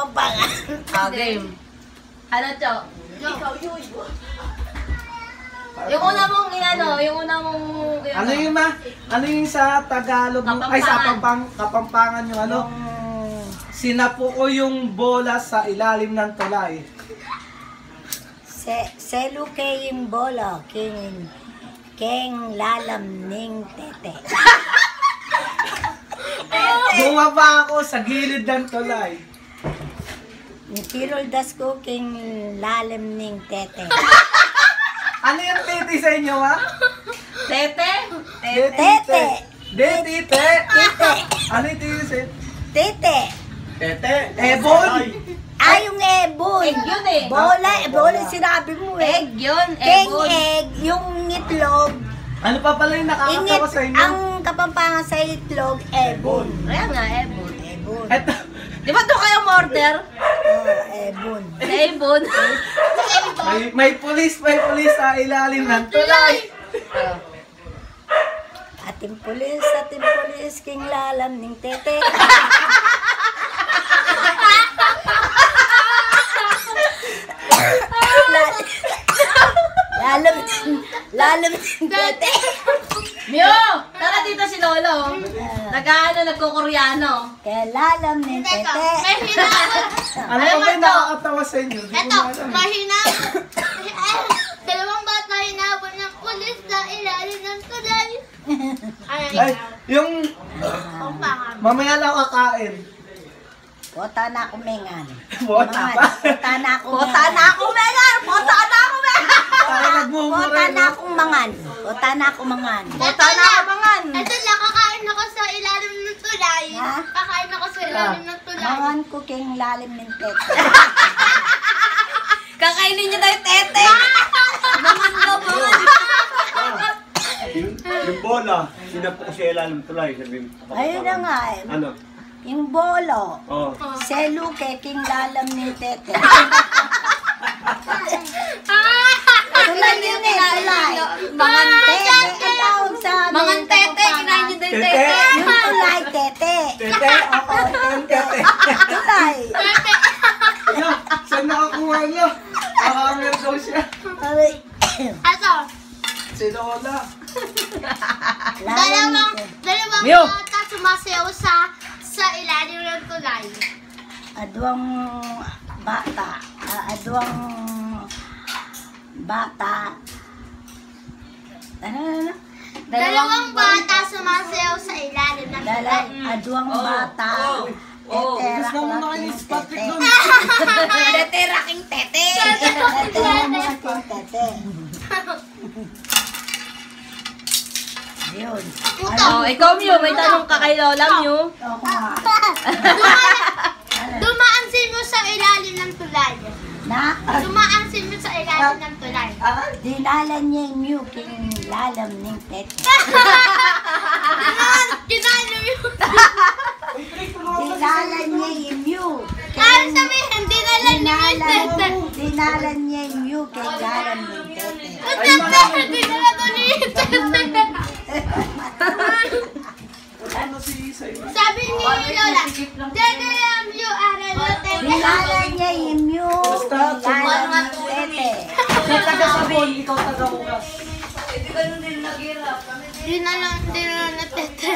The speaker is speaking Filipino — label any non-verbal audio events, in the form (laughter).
Kapampangan. Ah, game. Ano, Cho? Yung una mong inano, yung una mong... Yung Ano yung ma? Ano yung sa Tagalog? mo? Ay, sa Kapampangan, Kapampangan yung ano? Sinapo ko yung bola sa ilalim ng tulay. Se, selu kayong bola, king, king lalam ning tete. Bumaba ako sa gilid ng tulay. Tirol das ko king lalam ning tete. Ano yung titi sa inyo, ha? Tete? Tete. De, tite. Tete. Ano yung titi sa? Tete. Tete. Ebon. Ay, yung ebon. Egg yun eh. Bola, bola yung sinabi mo eh. Egg yun, King ebon. egg, yung itlog. Ano pa pala yung nakakatawa sa inyo? ang kapampangan sa itlog, ebon. Kaya nga, ebon. Ebon. Di ba doon kayo order? Oh, ebon. Sa ebon. May, may pulis, may pulis sa ilalim ng tulay. Ating pulis, ating pulis, king lalam ning tete. (laughs) La- lalam lalam din tete. (laughs) Mio! Tara dito si Lolo. Nag-ano, nagko-koreano. Kaya lalam ning tete. (laughs) May hinabol. Ano pa ba yung nakakatawa sa inyo? Di ko Eto, na alam. may hinabol. (laughs) Eh, Dalawang bata hinabol ng pulis sa ilalim ng tulay. Ay, yung mamaya lang kakain. Bota na. Bota Mangan. pa. Bota na ako Bota na ako, Megan! Bota na ako, Megan! Nagmumura. na akong mangan. Bota na ako mangan. Bota na ako, mangan! Ito lang, kakain ako sa ilalim ng tulay. Ha? Kakain ako sa ilalim ng tulay. Mangan ko king lalim ng tete. (laughs) Kakainin niyo daw yung tete! Naman daw, mangan! Yung, yung bola, sinapo ko sa ilalim tulay. Sabi, Ayun na nga eh. Ano? Yung bolo. Oh. Selu kay king lalam ng tete. (laughs) Tulay yun eh, tulay. Mangan Tete, ang tawag sa amin. Mangan tete! Kinain daw yung tete! Yung tulay, tete. Tete. Oo, tete. Tulay. Ano? Saan nakakuha niyo? Nakakamir daw siya. Aray. Ito, Si Lola. Dalawang, ng tete. dalawang bata sumasayaw sa sa ilalim ng tulay. Adwang bata. ah, adwang bata. Ano, ano, ano? Dalawang bata sumasayaw sa ilalim ng tulay. Dalang adwang bata. Oh, Tetera Gusto mo naman klaking yung Patrick (laughs) tete. (laughs) doon. Tete, raking tete! (laughs) Tetera mo klaking tete. Yun. Oh, ikaw, Mio, may tanong ka kay Lola, Mio. Ako nga. Dumaan si mo sa ilalim ng tulay. Na, Dumaan si mo sa ilalim ng tulay. dinalan niya yung muking lalam ng tete. Kinalo yun. Dinalan niya yung mu. Ano sabihin, di na lang Dinalan, naman dinalan niya yung mu kay lalam ng tete. Di na lang ulit. Ano si Isa yun? Sabi ni Lola, yung. Dinalan niya yung mu Basta, kay lalam ng tete. Taga-sabon, ikaw taga-ugas. Di na lang, di na lang natete.